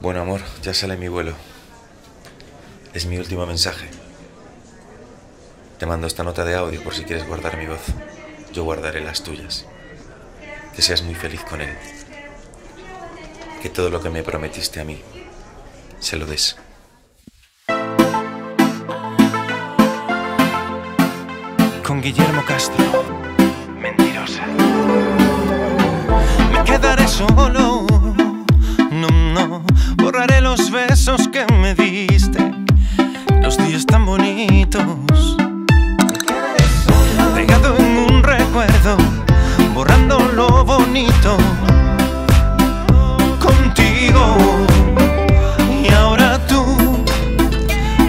Bueno, amor, ya sale mi vuelo. Es mi último mensaje. Te mando esta nota de audio por si quieres guardar mi voz. Yo guardaré las tuyas. Que seas muy feliz con él. Que todo lo que me prometiste a mí, se lo des. Con Guillermo Castro. Mentirosa. Me quedaré solo. Bonitos. Pegado en un recuerdo. Borrando lo bonito. Contigo. Y ahora tú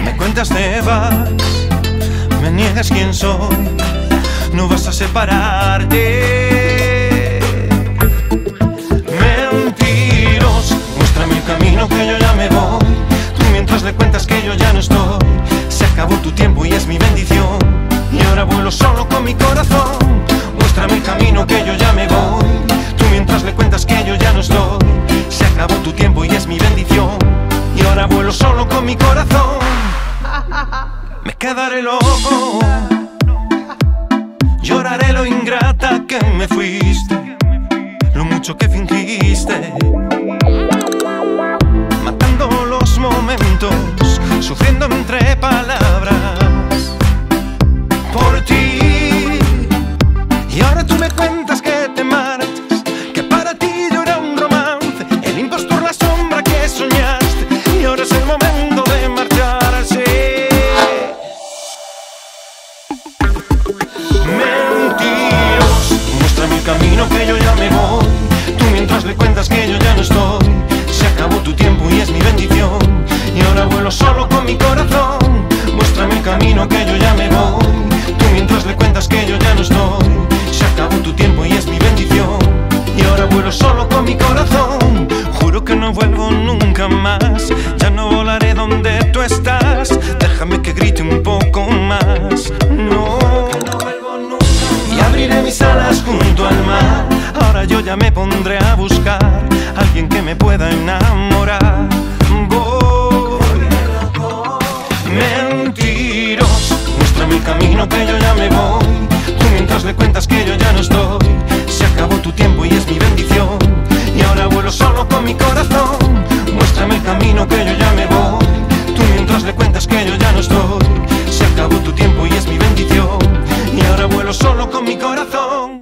me cuentas de vas me niegas quién soy, no vas a separarte. Mi corazón. Muéstrame el camino que yo ya me voy. Tú mientras le cuentas que yo ya no estoy, se acabó tu tiempo y es mi bendición. Y ahora vuelo solo con mi corazón. Me quedaré loco, lloraré lo ingrata que me fuiste, lo mucho que fingiste, matando los momentos, sufriendo entre palabras por ti. Que yo ya me voy. Tú mientras le cuentas que yo ya no estoy. Se acabó tu tiempo y es mi bendición. Y ahora vuelo solo con mi corazón. Muéstrame el camino que yo ya me voy. Tú mientras le cuentas que yo ya no estoy. Se acabó tu tiempo y es mi bendición. Y ahora vuelo solo con mi corazón. Juro que no vuelvo nunca más. Ya no volaré donde tú estás. más junto al mar. Ahora yo ya me pondré a buscar a alguien que me pueda enamorar. Voy, mentiros, muestra mi camino que yo ya me voy. Tú mientras le cuentas que yo ya no estoy, se acabó tu tiempo y es mi bendición. Y ahora vuelo solo con mi corazón. Muéstrame el camino que yo ya me voy. Tú mientras le cuentas que yo ya no estoy, se acabó tu tiempo y es mi bendición. Y ahora vuelo solo con mi corazón.